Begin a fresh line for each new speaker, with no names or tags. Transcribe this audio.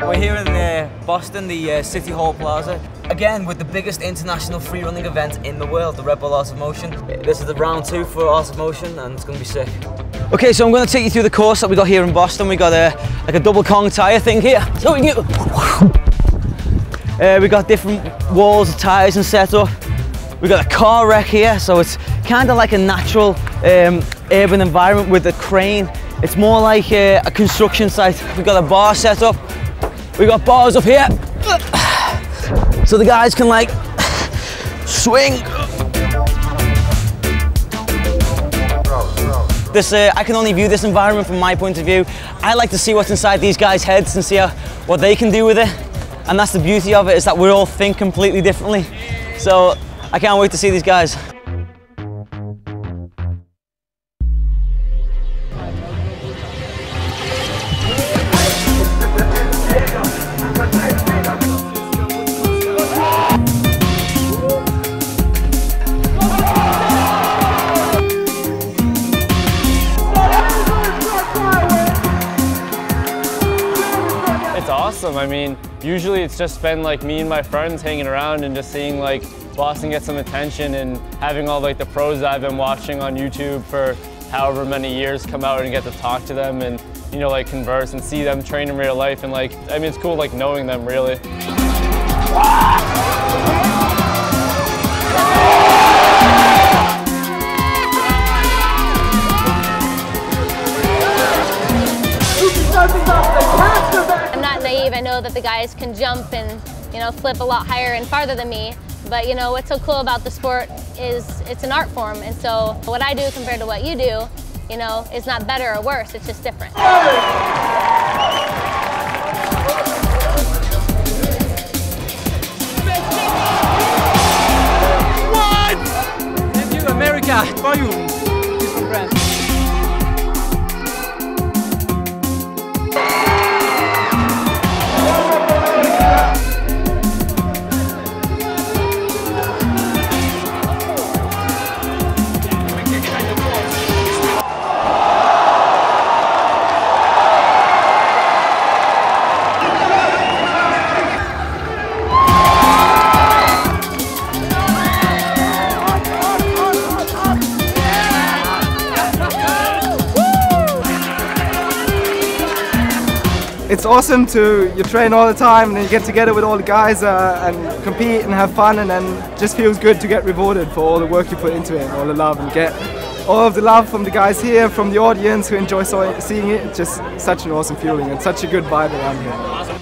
We're here in uh, Boston, the uh, City Hall Plaza. Again, with the biggest international free running event in the world, the Red Bull Art of Motion. This is the round two for Art of Motion, and it's going to be sick. Okay, so I'm going to take you through the course that we got here in Boston. We got a like a double Kong tire thing here. So we can uh, we got different walls, tires, and setup. We got a car wreck here, so it's kind of like a natural um, urban environment with a crane. It's more like a construction site. We got a bar set up. We got bars up here, so the guys can like swing. This, uh, I can only view this environment from my point of view. I like to see what's inside these guys' heads and see how, what they can do with it. And that's the beauty of it, is that we all think completely differently. So I can't wait to see these guys.
Awesome. I mean, usually it's just been like me and my friends hanging around and just seeing like Boston get some attention and having all like the pros that I've been watching on YouTube for however many years come out and get to talk to them and you know like converse and see them train in real life and like I mean it's cool like knowing them really.
I know that the guys can jump and you know flip a lot higher and farther than me. But you know what's so cool about the sport is it's an art form, and so what I do compared to what you do, you know, is not better or worse. It's just different.
Thank you, America, for you.
It's awesome to you train all the time and you get together with all the guys uh, and compete and have fun and then just feels good to get rewarded for all the work you put into it all the love and get all of the love from the guys here from the audience who enjoy so- seeing it. Just such an awesome feeling and such a good vibe around here